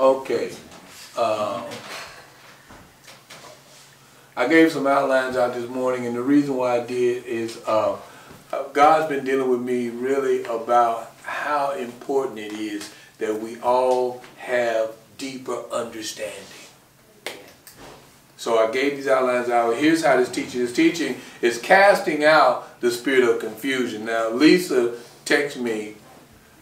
Okay. Uh, I gave some outlines out this morning, and the reason why I did is uh, God's been dealing with me really about how important it is that we all have deeper understanding. So I gave these outlines out. Here's how this teaching is teaching is casting out the spirit of confusion. Now Lisa texted me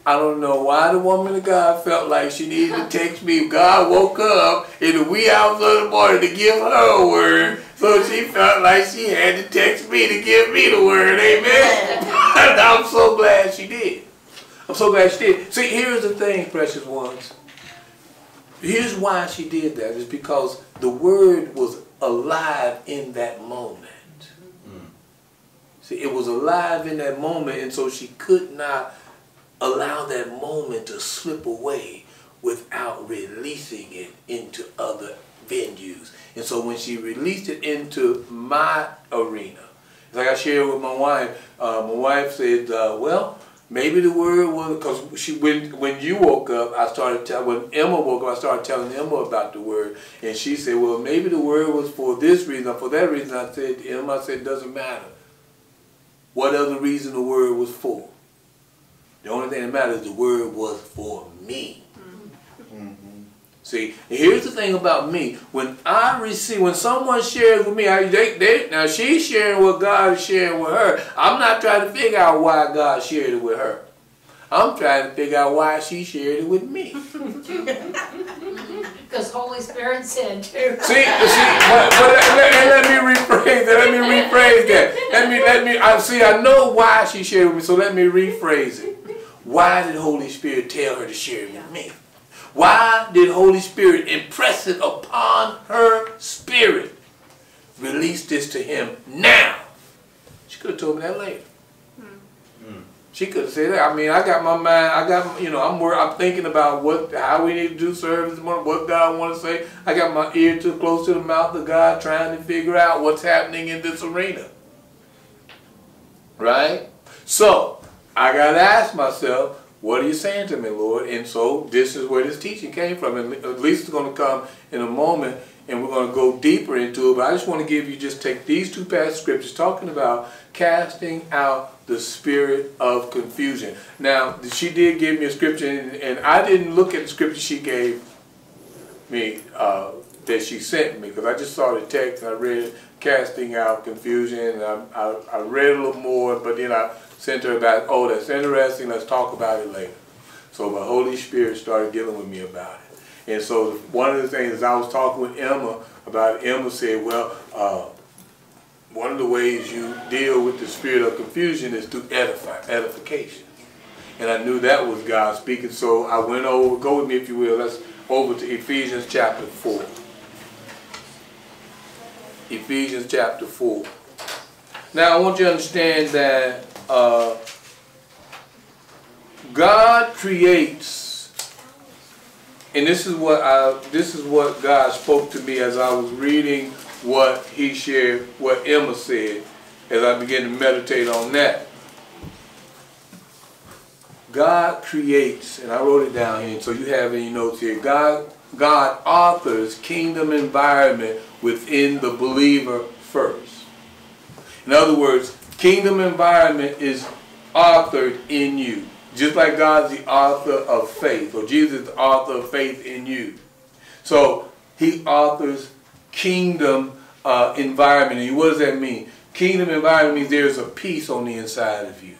I don't know why the woman of God felt like she needed to text me. God woke up in the wee hours of the morning to give her a word. So she felt like she had to text me to give me the word. Amen. I'm so glad she did. I'm so glad she did. See, here's the thing, precious ones. Here's why she did that. Is because the word was alive in that moment. Mm. See, it was alive in that moment, and so she could not allow that moment to slip away without releasing it into other venues. And so when she released it into my arena, like I shared with my wife, uh, my wife said, uh, well, maybe the word was, because she when, when you woke up, I started, telling, when Emma woke up, I started telling Emma about the word. And she said, well, maybe the word was for this reason, or for that reason. I said, Emma, I said, it doesn't matter. What other reason the word was for? The only thing that matters, the word was for me. Mm-hmm. See, here's the thing about me. When I receive, when someone shares with me, I, they, they, now she's sharing what God is sharing with her. I'm not trying to figure out why God shared it with her. I'm trying to figure out why she shared it with me. Because Holy Spirit said to. See, see, but, but let, let, me rephrase that. Let me rephrase that. Let me, let me. I see. I know why she shared with me, so let me rephrase it. Why did Holy Spirit tell her to share it with me? Why did Holy Spirit impress it upon her spirit? Release this to him now. She could have told me that later. Mm. She could have said that. I mean, I got my mind. I got you know. I'm I'm thinking about what how we need to do service, what God want to say. I got my ear too close to the mouth of God, trying to figure out what's happening in this arena. Right. So I got to ask myself, what are you saying to me, Lord? And so this is where this teaching came from. And at least it's going to come in a moment and we're going to go deeper into it. But I just want to give you, just take these two past scriptures talking about casting out the spirit of confusion. Now, she did give me a scripture and, and I didn't look at the scripture she gave me uh, that she sent me because I just saw the text and I read casting out confusion. I, I, I read a little more, but then I Center about, oh, that's interesting, let's talk about it later. So the Holy Spirit started dealing with me about it. And so one of the things I was talking with Emma about, Emma said, well, uh, one of the ways you deal with the spirit of confusion is through edify, edification. And I knew that was God speaking, so I went over, go with me if you will, let's over to Ephesians chapter 4. Ephesians chapter 4. Now I want you to understand that uh, God creates, and this is what I this is what God spoke to me as I was reading what He shared, what Emma said, as I began to meditate on that. God creates, and I wrote it down here, so you have in notes here. God, God authors kingdom environment within the believer first. In other words, Kingdom environment is authored in you. Just like God's the author of faith, or Jesus is the author of faith in you. So he authors kingdom uh, environment. And what does that mean? Kingdom environment means there's a peace on the inside of you.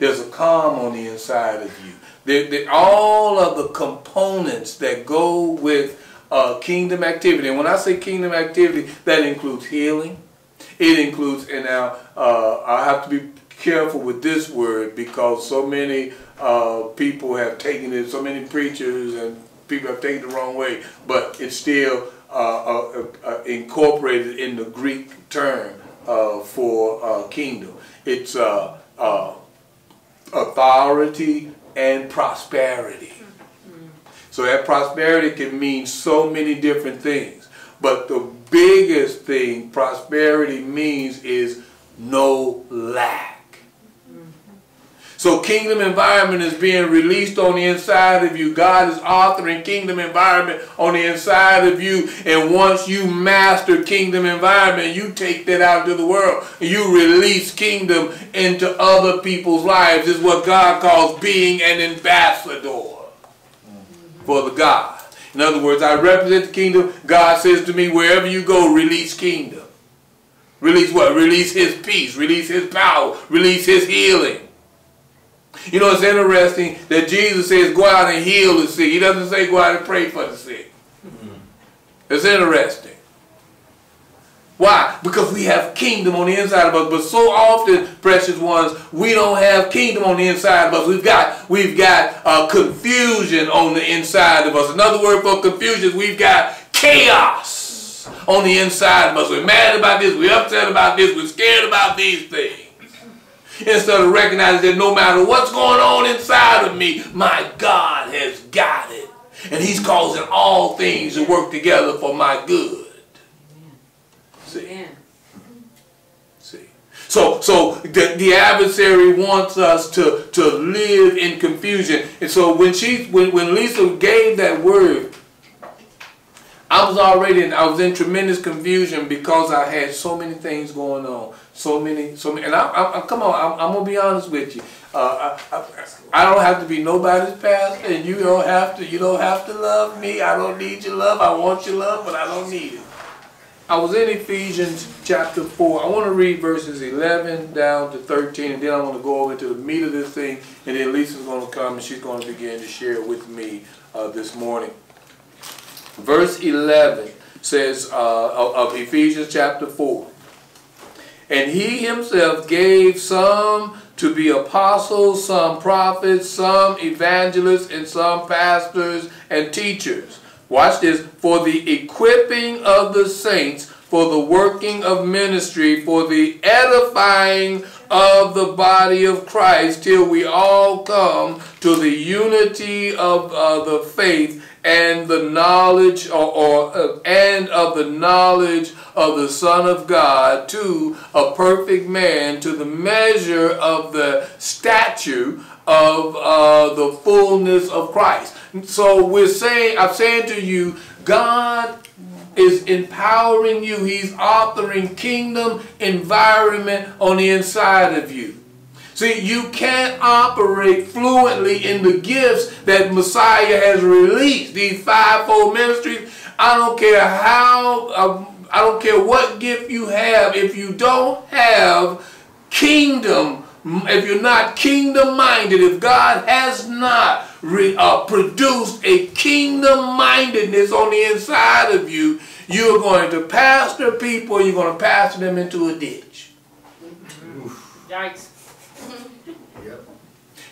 There's a calm on the inside of you. There, there, all of the components that go with uh, kingdom activity. And when I say kingdom activity, that includes healing, it includes, and now uh, I have to be careful with this word because so many uh, people have taken it, so many preachers and people have taken it the wrong way, but it's still uh, uh, uh incorporated in the Greek term uh, for kingdom. It's authority and prosperity. So that prosperity can mean so many different things. But the biggest thing prosperity means is no lack. So kingdom environment is being released on the inside of you. God is authoring kingdom environment on the inside of you. And once you master kingdom environment, you take that out to the world. You release kingdom into other people's lives. This is what God calls being an ambassador for the God. In other words, I represent the kingdom. God says to me, wherever you go, release kingdom. Release what? Release his peace. Release his power. Release his healing. You know, it's interesting that Jesus says, go out and heal the sick. He doesn't say go out and pray for the sick. Mm-hmm. It's interesting. Why? Because we have kingdom on the inside of us. But so often, precious ones, we don't have kingdom on the inside of us. We've got we've got uh, confusion on the inside of us. Another word for confusion is we've got chaos on the inside of us. We're mad about this. We're upset about this. We're scared about these things instead of recognizing that no matter what's going on inside of me, my God has got it. And he's causing all things to work together for my good. See? See? So, so the, the adversary wants us to, to live in confusion. And so when she when, when Lisa gave that word, I was already in, I was in tremendous confusion because I had so many things going on. So many, so many, and I, I, I come on, I'm, I'm, gonna be honest with you. Uh, I, I, I, don't have to be nobody's pastor, and you don't have to, you don't have to love me. I don't need your love. I want your love, but I don't need it. I was in Ephesians chapter 4. I want to read verses 11 down to 13, and then I want to go over to the meat of this thing, and then Lisa's going to come and she's going to begin to share with me uh, this morning. Verse 11 says uh, of Ephesians chapter 4. And he himself gave some to be apostles, some prophets, some evangelists, and some pastors and teachers. Watch this. For the equipping of the saints, for the working of ministry, for the edifying of the body of Christ, till we all come to the unity of uh, the faith and the knowledge or, or uh, and of the knowledge of the Son of God to a perfect man to the measure of the statue of uh, the fullness of Christ. So we're saying, I'm saying to you, God is empowering you. He's authoring kingdom environment on the inside of you. See, you can't operate fluently in the gifts that Messiah has released. These fivefold ministries. I don't care how, uh, I don't care what gift you have. If you don't have kingdom, if you're not kingdom minded, if God has not re, uh, produced a kingdom mindedness on the inside of you, you're going to pastor people, you're going to pastor them into a ditch. Yikes.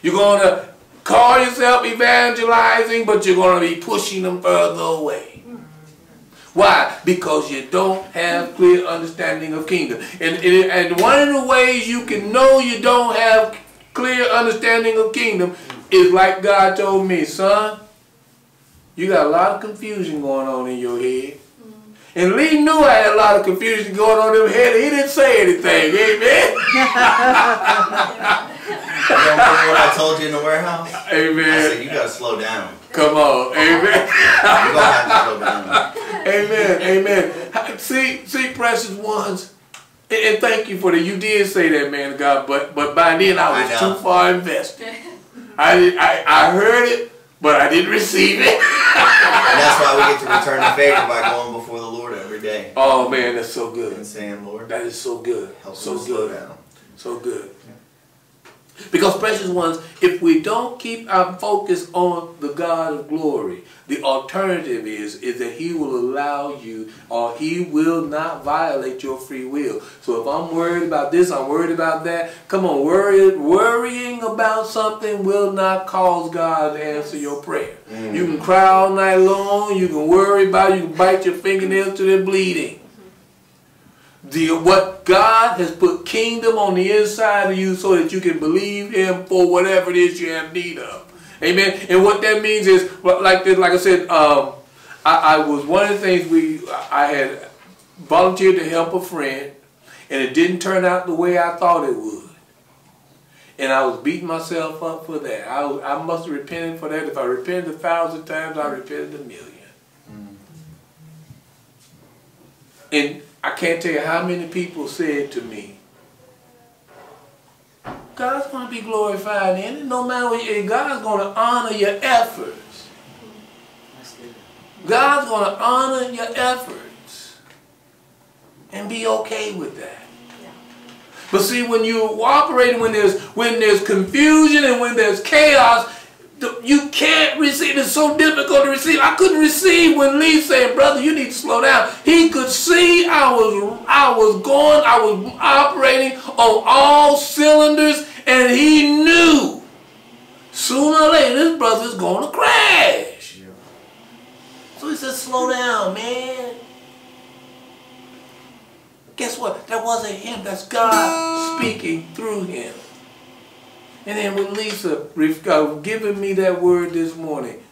You're going to call yourself evangelizing, but you're going to be pushing them further away. Why? Because you don't have clear understanding of kingdom. And, and, and one of the ways you can know you don't have clear understanding of kingdom is like God told me, son, you got a lot of confusion going on in your head. And Lee knew I had a lot of confusion going on in my head. He didn't say anything. Amen. You remember what I told you in the warehouse? Amen. I said, you got to slow down. Come on. Amen. You're going to have to slow down. Amen. Amen. See, see, precious ones. And, thank you for that. You did say that, man of God, but but by then I was I too far invested. I, I, I heard it, but I didn't receive it. and that's why we get to return the favor by going before the Lord every day. Oh man, that's so good. And saying, Lord, that is so good. Help so good. So good. Because, precious ones, if we don't keep our focus on the God of glory, the alternative is, is that He will allow you or He will not violate your free will. So if I'm worried about this, I'm worried about that, come on, worry, worrying about something will not cause God to answer your prayer. Mm. You can cry all night long, you can worry about it, you can bite your fingernails till they're bleeding. The, what God has put kingdom on the inside of you so that you can believe Him for whatever it is you have need of. Amen. And what that means is, like this, like I said, um, I, I, was one of the things we I had volunteered to help a friend, and it didn't turn out the way I thought it would. And I was beating myself up for that. I, was- I must have repented for that. If I repented a thousand times, I repented a million. And I can't tell you how many people said to me, God's going to be glorified in it. No matter what, God's going to honor your efforts. God's going to honor your efforts and be okay with that. But see, when you operate, when there's when there's confusion and when there's chaos, you can't receive. It's so difficult to receive. I couldn't receive when Lee said, "Brother, you need to slow down." He could see I was I was going. I was operating on all cylinders, and he knew sooner or later this brother's going to crash. So he said, "Slow down, man." Guess what? That wasn't him. That's God speaking through him. And then with Lisa uh, giving me that word this morning,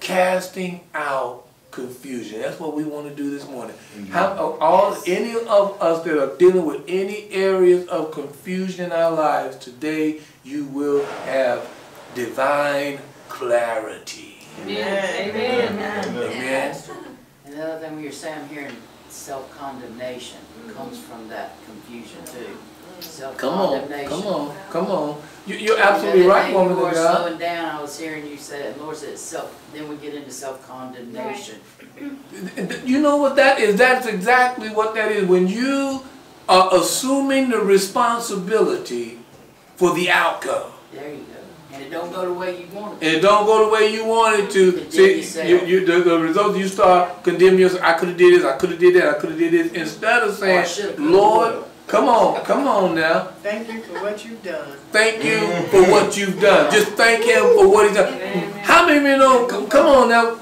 casting out confusion. That's what we want to do this morning. How, uh, all any of us that are dealing with any areas of confusion in our lives today, you will have divine clarity. Amen. Amen. Amen. And the other thing we were saying, I'm hearing self-condemnation comes from that confusion too. Come on, come on, come on. You, you're absolutely other right, woman you were God. slowing down, I was hearing you say, and Lord said self, then we get into self-condemnation. You know what that is? That's exactly what that is. When you are assuming the responsibility for the outcome. There you go. And it don't go the way you want it. And it don't go the way you want it to. Condemn See, yourself. you, you, the, the result you start condemning yourself. I could have did this. I could have did that. I could have did this. Instead of Or I saying, Lord, woulda." Come on, come on now. Thank you for what you've done. Thank you for what you've done. Just thank Him for what He's done. How many of you know? Come, come on now.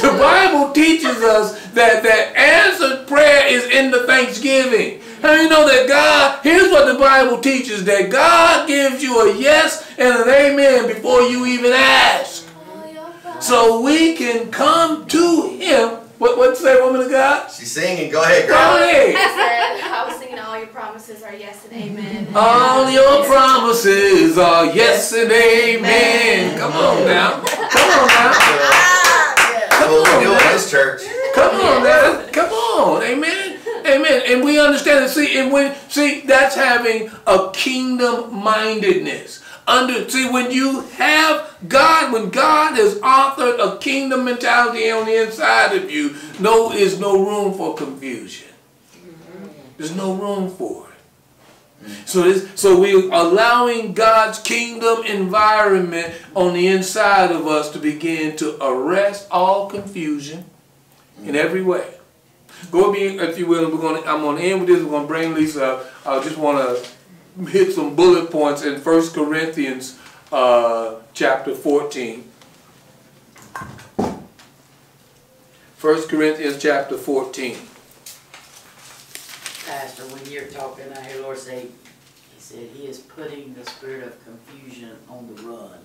The Bible teaches us that that answered prayer is in the thanksgiving. How you know that God, here's what the Bible teaches, that God gives you a yes and an amen before you even ask. So we can come to Him. What, what say, woman of God? She's singing. Go ahead, Go girl. ahead. I said, I was singing all your promises are yes and amen. All your promises are yes and amen. Come on now. Come on now. That's what we do in this church. Come on, now. Come on. Amen. Amen. And we understand it. See, and when see, that's having a kingdom mindedness. Under see, when you have God, when God has authored a kingdom mentality on the inside of you, no is no room for confusion. There's no room for it. So this, so we're allowing God's kingdom environment on the inside of us to begin to arrest all confusion in every way. Go me, if you will. We're going. I'm going to end with this. We're going to bring Lisa up. I just want to hit some bullet points in First Corinthians uh, chapter 14. First Corinthians chapter 14. Pastor, when you're talking, I hear Lord say, He said, He is putting the spirit of confusion on the run.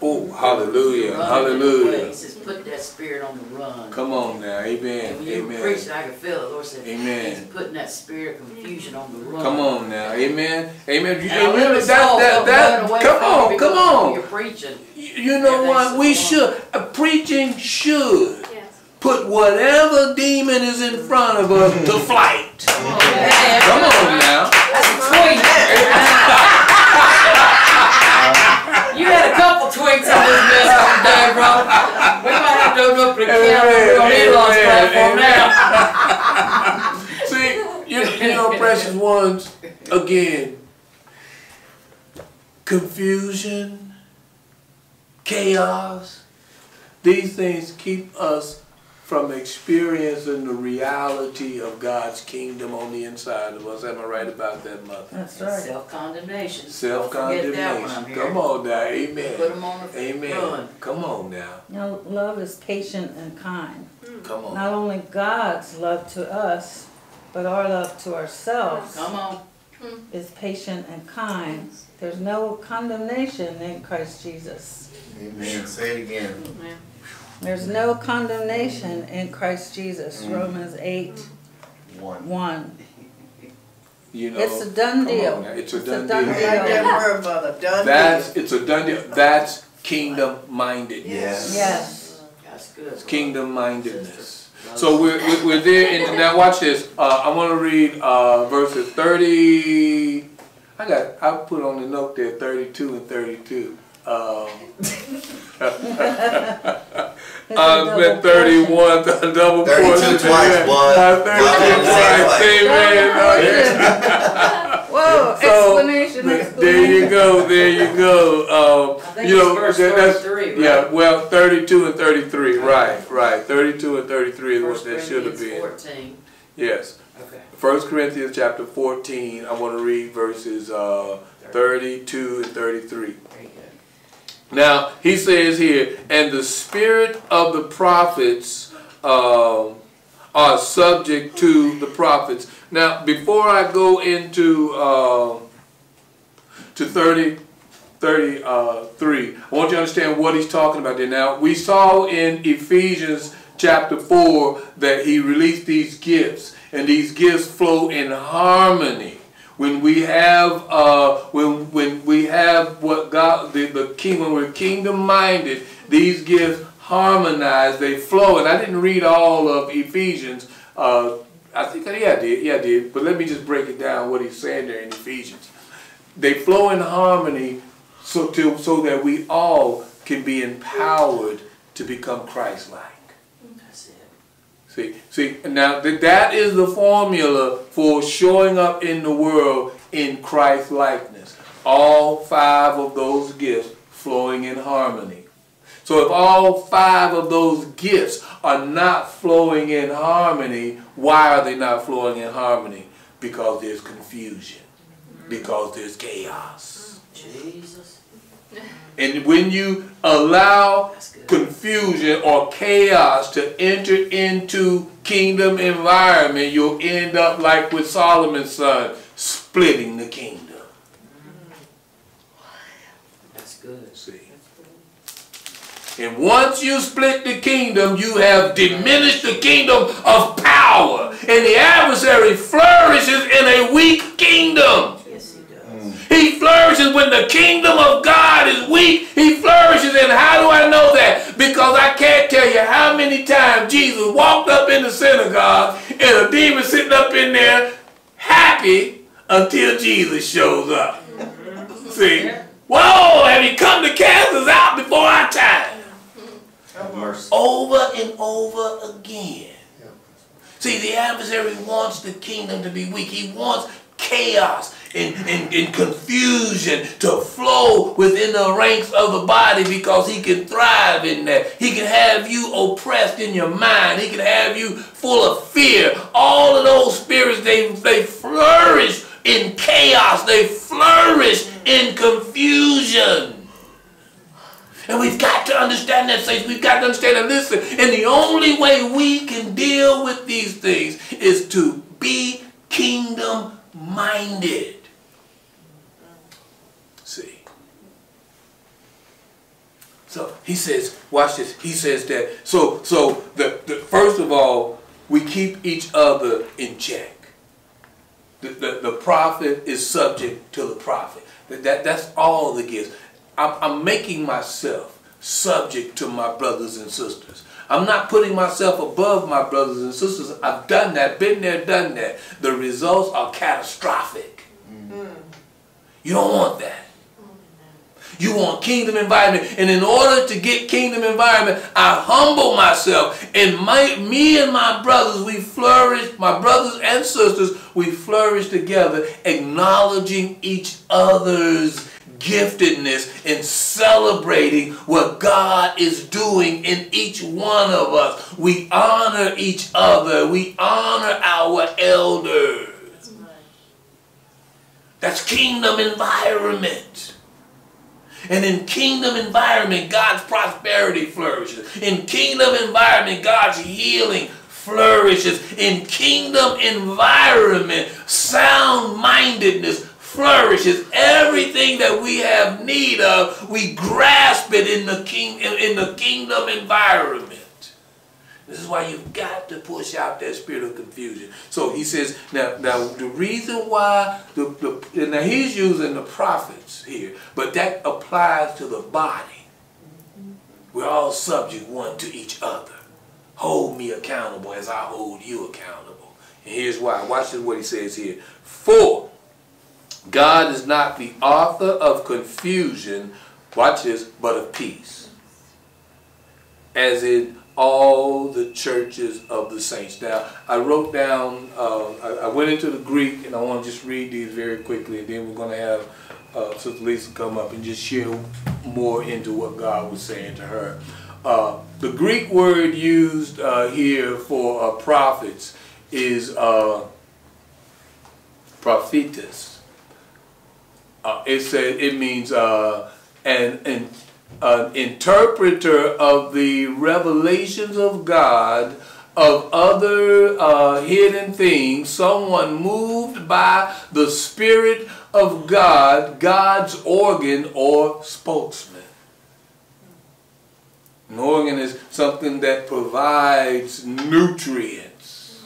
Oh, hallelujah, Run hallelujah. He says, put that spirit on the run. Come on now, And amen, when you were amen. preaching, I could feel it. Lord said, Amen. He's putting that spirit of confusion on the run. Come on now, amen, amen. You, And I remember that, that, that, come on, come on. You're preaching. You you know what? We Everything's should, uh, preaching should put whatever demon is in front of us to flight. Come on now. That's a tweet. you had a couple tweets on this mess today, bro. We might have to open up an account on Elon's platform now. See, you, you know, precious ones, again, confusion, chaos, these things keep us from experiencing the reality of God's kingdom on the inside of us. Am I right about that, Mother? That's right. Self-condemnation. Self Don't forget that one, I'm condemnation. Come on now, Put amen. them on the Amen. run. Come on now. You know, love is patient and kind. Hmm. Come on. Not only God's love to us, but our love to ourselves Come on. Hmm. is patient and kind. There's no condemnation in Christ Jesus. Amen. Say it again. There's no condemnation in Christ Jesus. Romans 8 One. 1. You know, It's a done come on deal. It's a It's a done done deal. deal. Like that word, mother, done That's it's a done deal. That's kingdom mindedness. Yes. Yes. That's good. Kingdom mindedness. So we're, we're, we're there, and now watch this. Uh, I want to read uh, verses 30. I got, I put on the note there 32 and 32. Um, It's a I double meant 31, the double 32 portion. twice, Yeah. one. Uh, 32 twice. same Amen. Whoa, So, explanation, There you go, there you go. Um, I think you know, verse that- that's- 33, right? Yeah, well, 32 and 33, right, right. 32 and 33 is what First that should have Corinthians been. Fourteen. Yes. Okay. First Corinthians chapter 14, I want to read verses uh, 32 and 33. Very good. Now, he says here, and the spirit of the prophets um, are subject to the prophets. Now, before I go into um to 30, 33, I want you to understand what he's talking about there. Now, we saw in Ephesians chapter 4 that he released these gifts, and these gifts flow in harmony. When we have, uh, when when we have what God, the, the king, when we're kingdom minded, these gifts harmonize, they flow. And I didn't read all of Ephesians. Uh, I think, yeah, I did, yeah, I did. But let me just break it down what he's saying there in Ephesians. They flow in harmony so to so that we all can be empowered to become Christ-like. See, see, now that that is the formula for showing up in the world in Christ likeness. All five of those gifts flowing in harmony. So if all five of those gifts are not flowing in harmony, why are they not flowing in harmony? Because there's confusion. Because there's chaos. Jesus. And when you allow confusion or chaos to enter into kingdom environment, you'll end up like with Solomon's son, splitting the kingdom. That's good. See. And once you split the kingdom, you have diminished the kingdom of power. And the adversary flourishes in a weak kingdom. He. He flourishes when the kingdom of God is weak. He flourishes. And how do I know that? Because I can't tell you how many times Jesus walked up in the synagogue and a demon sitting up in there happy until Jesus shows up. See? Whoa, have you come to cast us out before our time? Have mercy. Over and over again. See, the adversary wants the kingdom to be weak. He wants chaos and confusion to flow within the ranks of the body because he can thrive in that. He can have you oppressed in your mind. He can have you full of fear. All of those spirits, they, they flourish in chaos. They flourish in confusion. And we've got to understand that, saints. We've got to understand and listen. And the only way we can deal with these things is to be kingdom minded. See. So he says, watch this. He says that. So so the, the first of all, we keep each other in check. The, the, the prophet is subject to the prophet. That, that that's all the gifts. I'm, I'm making myself subject to my brothers and sisters. I'm not putting myself above my brothers and sisters. I've done that, been there, done that. The results are catastrophic. Mm. You don't want that. You want kingdom environment. And in order to get kingdom environment, I humble myself. And my, me and my brothers, we flourish, my brothers and sisters, we flourish together, acknowledging each other's giftedness and celebrating what God is doing in each one of us. We honor each other. We honor our elders. That's kingdom environment. And in kingdom environment, God's prosperity flourishes. In kingdom environment, God's healing flourishes. In kingdom environment, sound-mindedness flourishes. Everything that we have need of, we grasp it in the king in, in the kingdom environment. This is why you've got to push out that spirit of confusion. So he says, now, now the reason why, the, the, now he's using the prophets here, but that applies to the body. We're all subject one to each other. Hold me accountable as I hold you accountable. And here's why. Watch this what he says here. For God is not the author of confusion, watch this, but of peace. As in all the churches of the saints. Now, I wrote down, uh, I, I, went into the Greek, and I want to just read these very quickly, and then we're going to have uh, Sister Lisa come up and just share more into what God was saying to her. Uh, the Greek word used uh, here for uh, prophets is uh, prophetus. Uh, it says it means an, an, an interpreter of the revelations of God of other uh, hidden things, someone moved by the Spirit of God, God's organ or spokesman. An organ is something that provides nutrients.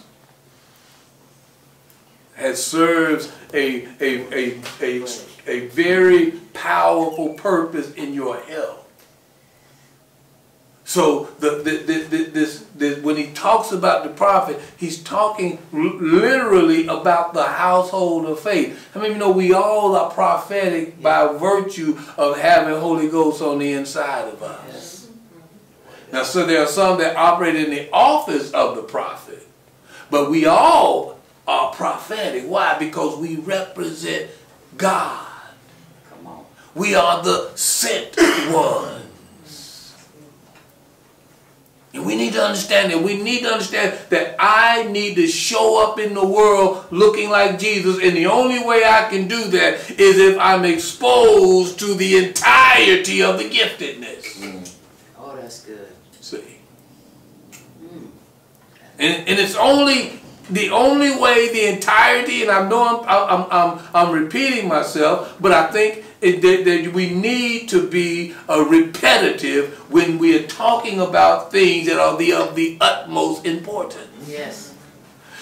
It serves a, a, a, a, a very powerful purpose in your health. So the, the, the, this, this, when he talks about the prophet, he's talking literally about the household of faith. I mean, you know, we all are prophetic by virtue of having Holy Ghost on the inside of us. Now, so there are some that operate in the office of the prophet, but we all are prophetic. Why? Because we represent God. We are the sent ones. And we need to understand that. We need to understand that I need to show up in the world looking like Jesus. And the only way I can do that is if I'm exposed to the entirety of the giftedness. Mm. Oh, that's good. See? Mm. And, and it's only the only way the entirety, and I know I'm, I'm, I'm, I'm repeating myself, but I think it, that, that, we need to be uh, repetitive when we are talking about things that are the, of the utmost importance. Yes.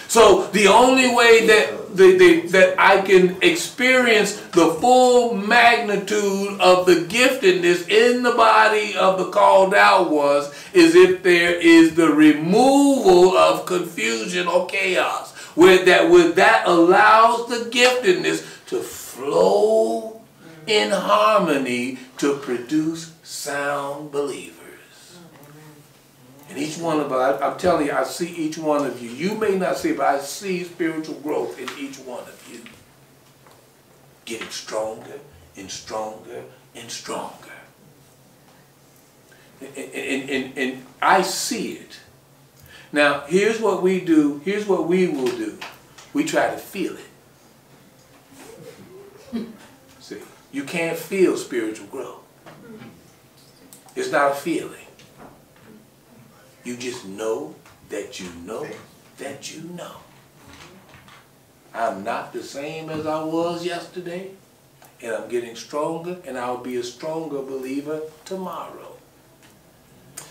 So the only way that the, the, that I can experience the full magnitude of the giftedness in the body of the called out was is if there is the removal of confusion or chaos. Where that where that allows the giftedness to flow in harmony to produce sound believers. And each one of us, I'm telling you, I see each one of you. You may not see, but I see spiritual growth in each one of you. Getting stronger and stronger and stronger. And, and, and, and I see it. Now, here's what we do. Here's what we will do. We try to feel it. See, you can't feel spiritual growth. It's not a feeling. You just know that you know that you know. I'm not the same as I was yesterday, and I'm getting stronger, and I'll be a stronger believer tomorrow.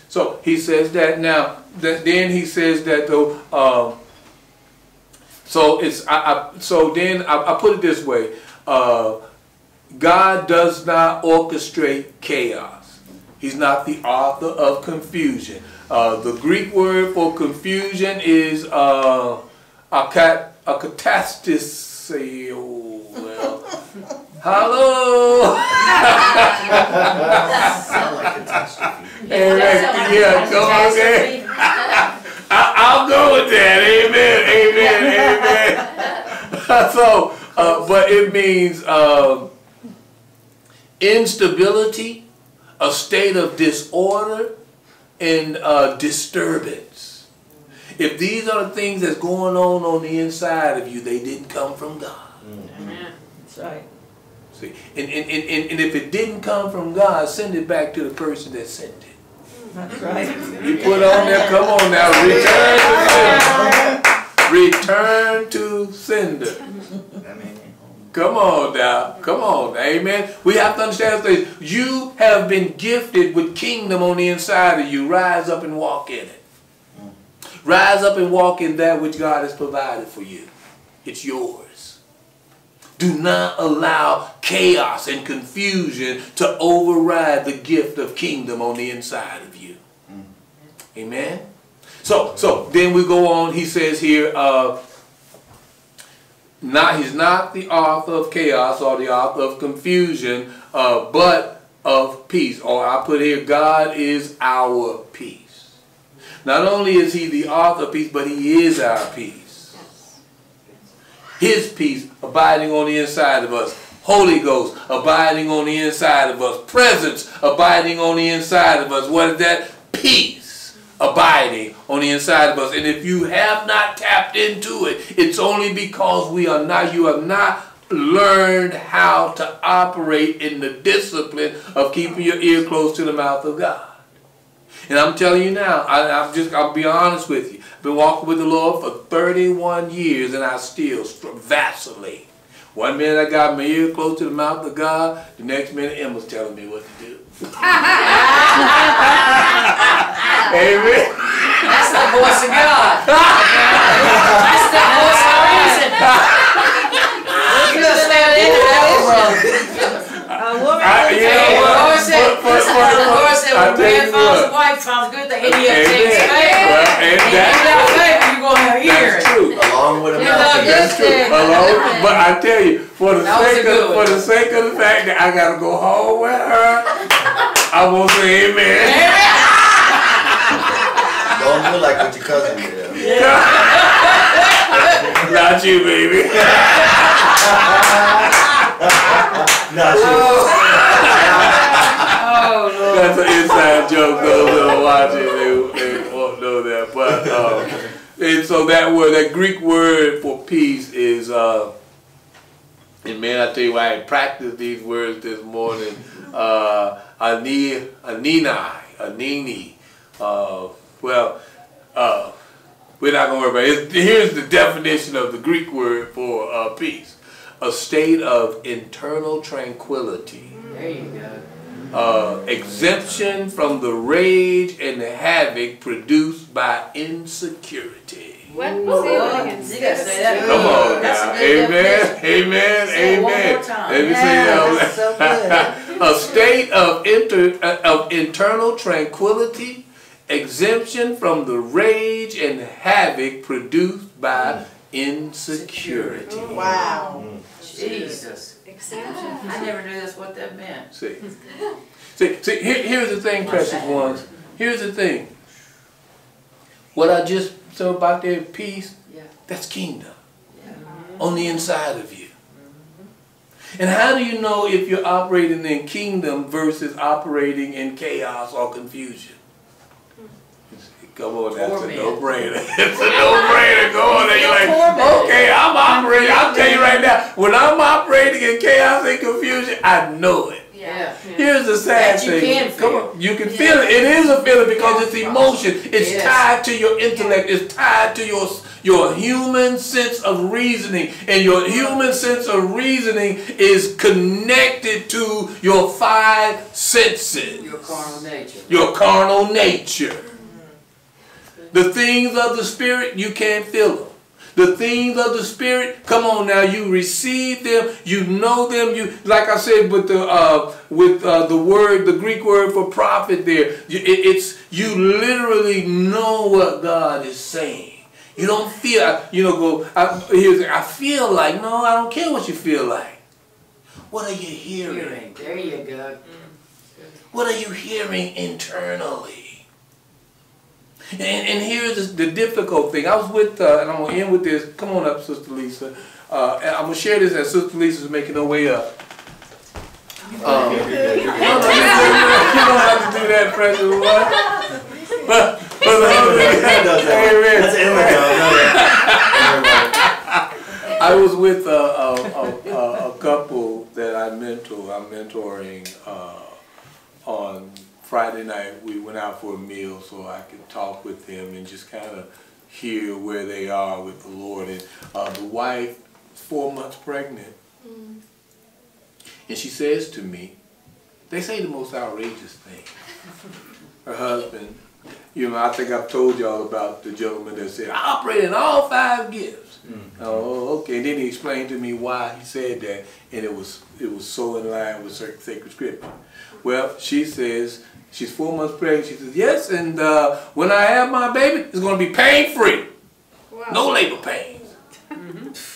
So he says that now. That then he says that though. Uh, so it's I, I so then I, I, put it this way: uh, God does not orchestrate chaos. He's not the author of confusion. Uh, the Greek word for confusion is uh, a, a catastrophe. Oh, well. Hello. Sound like catastrophe. Yeah, yeah, go on there. I, will go with that. Amen. Amen. Amen. so, uh, but it means um, instability, a state of disorder, and uh, disturbance. If these are the things that's going on on the inside of you, they didn't come from God. Amen. That's right. See, and, and, and, and if it didn't come from God, send it back to the person that sent it. That's right. You put on there, come on now, return to sender. Return to sender. Come on now. Come on. Amen. We have to understand this. You have been gifted with kingdom on the inside of you. Rise up and walk in it. Rise up and walk in that which God has provided for you. It's yours. Do not allow chaos and confusion to override the gift of kingdom on the inside of you. Amen. So, so then we go on. He says here, uh, not he's not the author of chaos or the author of confusion, uh, but of peace. Or I put here, God is our peace. Not only is he the author of peace, but he is our peace. His peace abiding on the inside of us. Holy Ghost abiding on the inside of us. Presence abiding on the inside of us. What is that? Peace abiding on the inside of us. And if you have not tapped into it, it's only because we are not, you have not learned how to operate in the discipline of keeping your ear close to the mouth of God. And I'm telling you now, I, I'm just, I'll be honest with you. I've been walking with the Lord for 31 years and I still vacillate. One minute I got my ear close to the mouth of God, the next minute Emma's telling me what to do. Amen. That's the voice of God. That's the voice of reason. You gonna stand in that one, brother. A woman I- you know Hey, the what? Lord said, For- for- listen, for- the Lord said, I when tell man you finds what. a wife, finds good, the idiot Amen. takes favor. Well, and And you that- got favor, you're gonna have hearing. That's true. Along with a You love mouthpiece. That's true. Alone, but I tell you, for the That was a sake good of one. for the sake of the fact that I gotta go home with her, I won't say amen. Don't do like what your cousin did. Not you, baby. Not you. Oh, Lord. That's an inside joke. Those that are watching, they, they won't know that. But um, and so that word, that Greek word for peace is, uh, and man, I tell you, why I practiced these words this morning. Uh, ani, aninai, anini. Uh, well, uh, we're not gonna worry about it. Here's the definition of the Greek word for uh, peace: a state of internal tranquility There you go. uh, exemption from the rage and the havoc produced by insecurity. What? Say it Oh, you gotta say that. Come on now. a good Amen. definition. Amen. Say it one Amen. more time. Let me say so that. A state of inter, uh, of internal tranquility, exemption from the rage and havoc produced by insecurity. Wow. Jesus. Exemption. I never knew that's what that meant. See, see, see here, here's the thing, precious ones. Here's the thing. What I just said about their peace, Yeah. that's kingdom on the inside of you. And how do you know if you're operating in kingdom versus operating in chaos or confusion? Come on, that's a no-brainer. It's a no-brainer. Go on there. You're like, Torment. okay, I'm operating. I'll tell you right now, when I'm operating in chaos and confusion, I know it. Yeah. Here's the sad That you thing. can Come on, you can feel it. It is a feeling because it's emotion. It's Yes. tied to your intellect. It's tied to your your human sense of reasoning, and your human sense of reasoning is connected to your five senses. Your carnal nature. Your carnal nature. The things of the spirit, you can't feel them. The things of the spirit, come on now, you receive them, you know them. You like I said with the uh, with uh, the word, the Greek word for prophet. There, it, it's you literally know what God is saying. You don't feel, you know, go. I, here's, I feel like no, I don't care what you feel like. What are you hearing? Hearing. There you go. What are you hearing internally? And, and here's the, the difficult thing. I was with, uh, and I'm going to end with this. Come on up, Sister Lisa. Uh, and I'm going to share this as Sister Lisa's making her way up. Um, You're good, you're no, no, you, you don't have to do that, precious one. But, but, He does that. Amen. That's Emma, though. I was with a, a, a, a, a couple that I mentor. I'm mentoring uh, on Friday night. We went out for a meal so I could talk with them and just kind of hear where they are with the Lord. And uh, the wife, four months pregnant, and she says to me, they say the most outrageous thing. Her husband You know, I think I've told y'all about the gentleman that said, I operate in all five gifts. Oh, okay. And then he explained to me why he said that, and it was it was so in line with certain sacred scripture. Well, she says she's four months pregnant. She says, yes, and uh, when I have my baby, it's going to be pain free, no labor pains.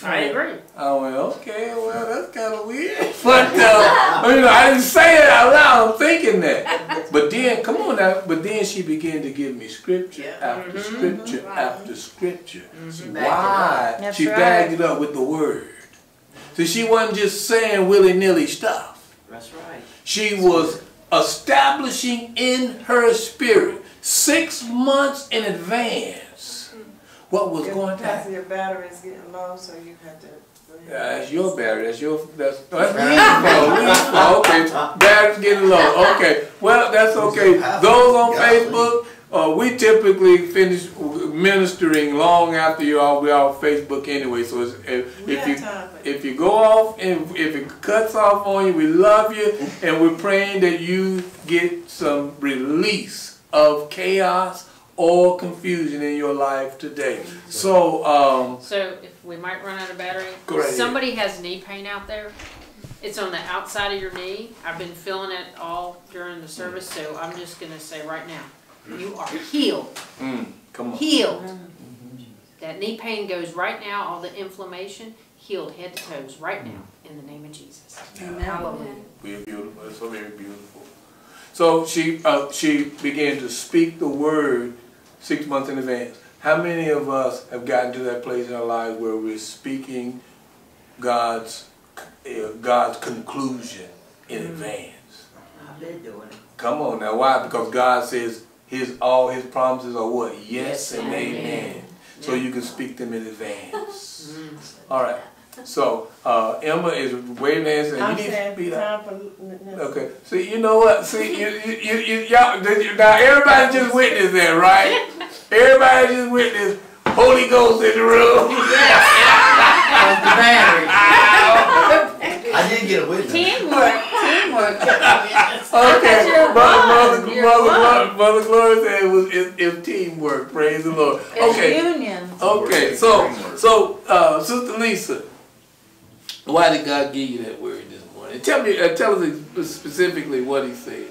I agree. I went, okay, well, that's kind of weird. But, uh, you know, I didn't say it out loud. I'm thinking that. But then, come on now. But then she began to give me scripture Yeah. after scripture after scripture. She backed it Why? That's she right. bagged it up with the word. So she wasn't just saying willy-nilly stuff. That's right. She was establishing in her spirit six months in advance what was going to happen. Your battery's getting low, so you have to. Yeah, that's your battery. That's your. That's that's Lee's fault. Lee's fault. Okay, battery's getting low. Okay, well that's okay. Those on Facebook, uh, we typically finish ministering long after you all we all Facebook anyway. So it's, if, if you if you go off and if it cuts off on you, we love you and we're praying that you get some release of chaos or confusion in your life today. So um, So if we might run out of battery, Go right ahead. somebody has knee pain out there. It's on the outside of your knee. I've been feeling it all during the service, so I'm just gonna say right now, you are healed, mm, come on. healed. That knee pain goes right now, all the inflammation, healed head to toes right now, in the name of Jesus. Hallelujah. We're beautiful. It's so very beautiful. So she uh, she began to speak the word six months in advance. How many of us have gotten to that place in our lives where we're speaking God's uh, God's conclusion in advance? I've been doing it. Come on now, why? Because God says His all His promises are what? Yes, and amen. So you can speak them in advance. All right. So uh, Emma is waving her hands saying, I'm "You need to saying speed up." time for. Okay. See, you know what? See, you, you, you, you y'all, now everybody just witnessed that, right? Everybody just witnessed Holy Ghost in the room. The battery. I did get a witness. Teamwork, teamwork. Okay. your Mother, bond. Mother, Mother, bond. Mother, Mother Gloria said it was it, it's teamwork. Praise the Lord. It's Okay. union. Okay. So, so, uh, Sister Lisa, why did God give you that word this morning? Tell me, uh, tell us specifically what He said.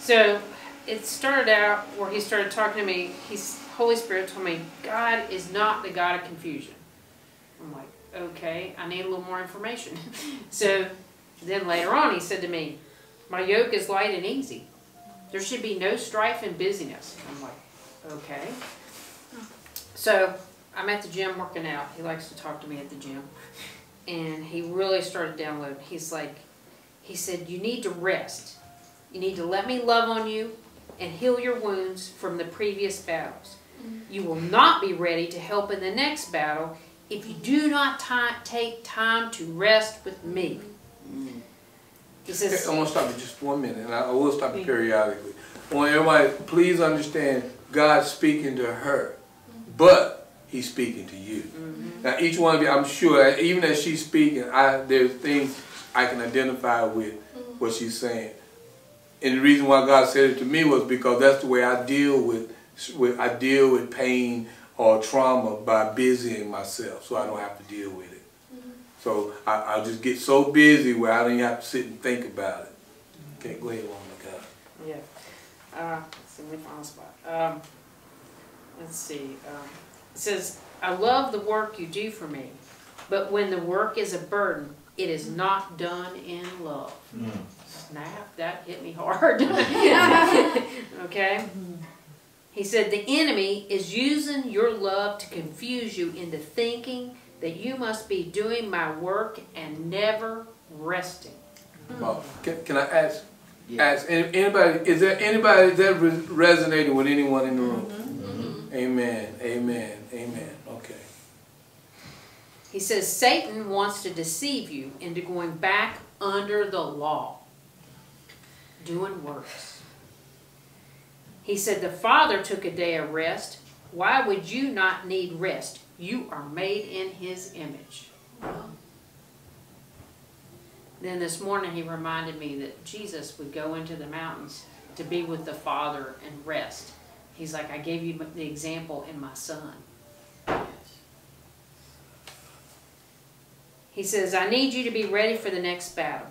So it started out where he started talking to me. He's Holy Spirit told me God is not the God of confusion. I'm like, okay, I need a little more information. so then later on, he said to me, "My yoke is light and easy. There should be no strife and busyness." I'm like, okay. So I'm at the gym working out. He likes to talk to me at the gym, and he really started downloading. He's like, he said, "You need to rest." You need to let me love on you and heal your wounds from the previous battles. You will not be ready to help in the next battle if you do not take time to rest with me. He says, I'm gonna stop you just one minute, and I I will stop you periodically. I want everybody, please understand, God's speaking to her, but He's speaking to you. Mm-hmm. Now, each one of you, I'm sure, even as she's speaking, I there's things I can identify with what she's saying. And the reason why God said it to me was because that's the way I deal with I deal with pain or trauma by busying myself, so I don't have to deal with it. So I, I'll just get so busy where I don't even have to sit and think about it. Okay, go ahead, woman of God. yeah. Uh, it's in the final spot. Um, let's see. Um, it says, I love the work you do for me, but when the work is a burden, it is not done in love. Snap, that hit me hard. okay? He said, The enemy is using your love to confuse you into thinking that you must be doing my work and never resting. Hmm. Well, can, can I ask, ask anybody, is there anybody that re- resonating with anyone in the room? Mm-hmm. Mm-hmm. Amen, amen, amen, okay. He says, Satan wants to deceive you into going back under the law, doing works. He said, The Father took a day of rest. Why would you not need rest? You are made in His image. Then this morning he reminded me that Jesus would go into the mountains to be with the Father and rest. He's like, I gave you the example in my son. He says, I need you to be ready for the next battle.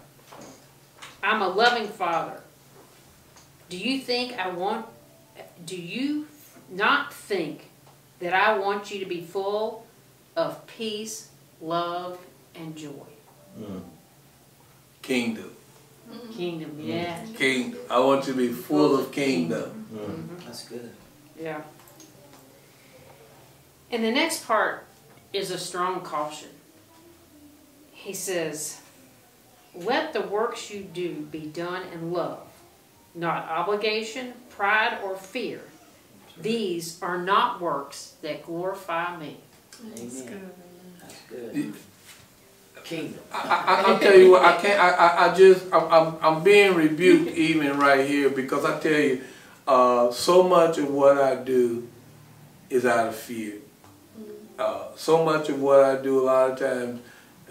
I'm a loving father. Do you think I want, do you not think that I want you to be full of peace, love, and joy? Hmm. Kingdom. Mm-hmm. Kingdom, hmm. yeah. Kingdom. I want you to be full of kingdom. Mm-hmm. Hmm. Mm-hmm. That's good. Yeah. And the next part is a strong caution. He says, Let the works you do be done in love, not obligation, pride, or fear. These are not works that glorify me. Amen. That's good. Kingdom. I, I, I'll tell you what, I can't, I, I, I just, I'm, I'm, I'm being rebuked even right here because I tell you, uh, so much of what I do is out of fear. Uh, so much of what I do a lot of times,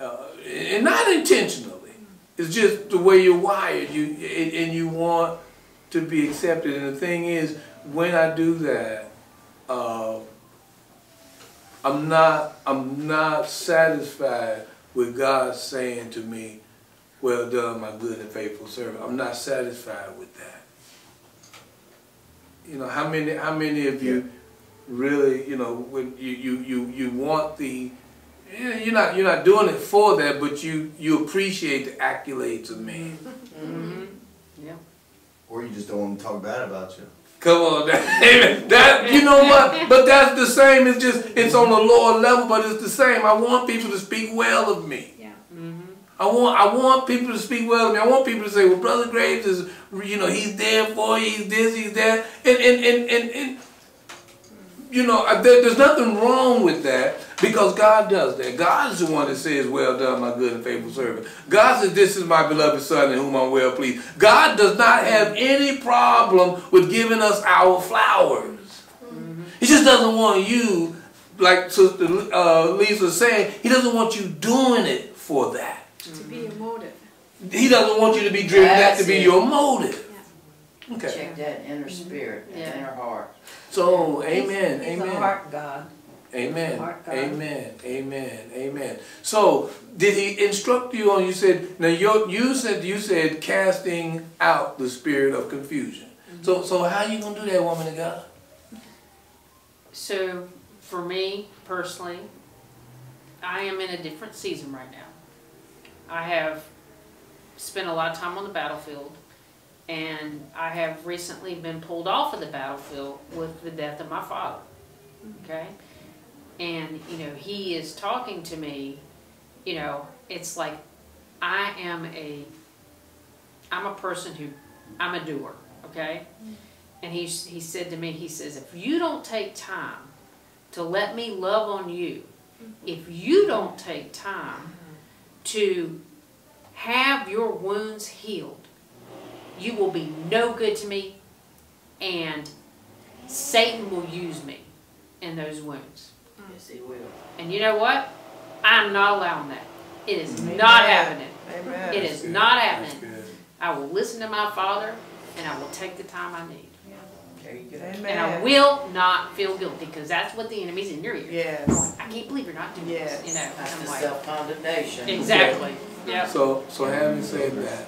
uh, and not intentionally, it's just the way you're wired, you, and, and you want to be accepted. And the thing is, when I do that, uh, I'm not, I'm not satisfied with God saying to me, well done, my good and faithful servant. I'm not satisfied with that. You know, how many, how many of you really, you know, when you, you, you, you want the, you're not, you're not doing it for that, but you, you appreciate the accolades of men. Mm-hmm. Yeah. Or you just don't want to talk bad about you. Come on, that, that you know what? But that's the same. It's just it's on a lower level, but it's the same. I want people to speak well of me. Yeah. Mm-hmm. I want I want people to speak well of me. I want people to say, "Well, Brother Graves is, you know, he's there for you. He's this, he's that." And and and and, and you know, there, there's nothing wrong with that because God does that. God is the one that says, "Well done, my good and faithful servant." God says, "This is my beloved Son, in whom I'm well pleased." God does not have any problem with giving us our flowers. He just doesn't want you, like Sister uh, Lisa was saying, he doesn't want you doing it for that. To be a motive. He doesn't want you to be driven that to be it. your motive. Okay. Check that inner spirit, that Yeah. inner heart. So, amen, He's a amen. heart God. Amen. Heart God. Amen. Amen. Amen. So, did he instruct you on? You said now. You you said you said casting out the spirit of confusion. Mm-hmm. So so how you gonna do that, woman of God? So, for me personally, I am in a different season right now. I have spent a lot of time on the battlefield, and I have recently been pulled off of the battlefield with the death of my father. Okay? And, you know, he is talking to me, you know, it's like I am a, I'm a person who, I'm a doer, okay? And he, he said to me, he says, if you don't take time to let me love on you, if you don't take time to have your wounds healed, you will be no good to me, and Satan will use me in those wounds. Yes, he will. And you know what? I'm not allowing that. It is Amen. not happening. Amen. It is That's not happening. I will listen to my father, and I will take the time I need. There you go. Amen. And I will not feel guilty, because that's what the enemy's in your ear. Yes. I can't believe you're not doing Yes. this, you know? That's the like, self-condemnation. exactly, yeah. So so having said that,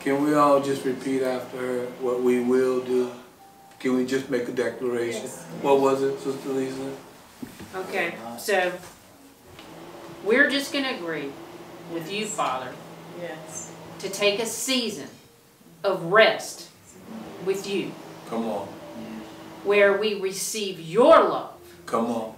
can we all just repeat after her what we will do? Can we just make a declaration? Yes. What was it, Sister Lisa? Okay, so we're just gonna agree with you, Father, Yes. to take a season of rest with you, Come on. where we receive your love, Come on.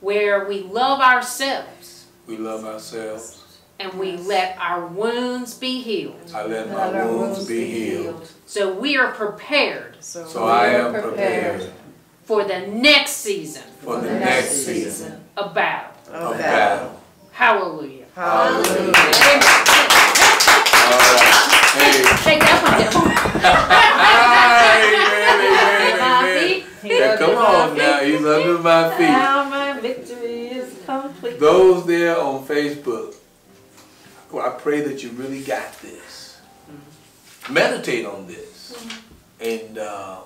where we love ourselves, We love ourselves. And we let our wounds be healed. I let Let my our wounds be healed. So we are prepared So, So I am prepared prepared. for the next season for the next season of battle. of battle. Hallelujah. Hallelujah. All right. Hey. Take that one down. Come on now, he's under my feet. Now my victory is complete. Those there on Facebook, well, I pray that you really got this. Meditate on this. And uh,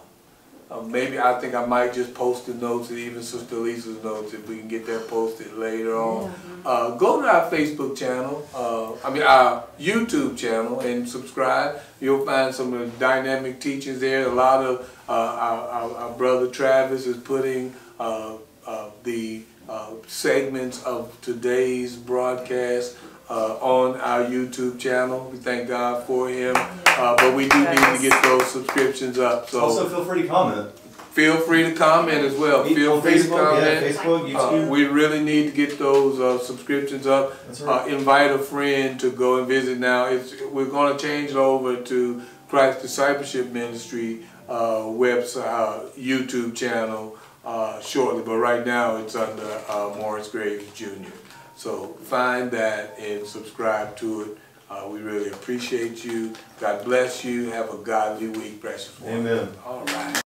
Uh, maybe, I think I might just post the notes and even Sister Lisa's notes if we can get that posted later on. Uh, go to our Facebook channel, uh, I mean, our YouTube channel and subscribe. You'll find some of the dynamic teachings there. A lot of, uh, our, our, our brother Travis is putting, uh, uh, the, uh, segments of today's broadcast, uh, on our YouTube channel. We thank God for him. Uh, but we do need to get those subscriptions up, so Also, feel free to comment. feel free to comment as well. Feel on free to comment. Yeah, Facebook, Uh, we really need to get those uh, subscriptions up. Uh, right. invite a friend to go and visit. Now, it's we're going to change it over to Christ Discipleship Ministry uh, website, uh, YouTube channel uh, shortly. But right now, it's under uh, Morris Graves Jr. So find that and subscribe to it. Uh, we really appreciate you. God bless you. Have a godly week, precious one. Amen. All right.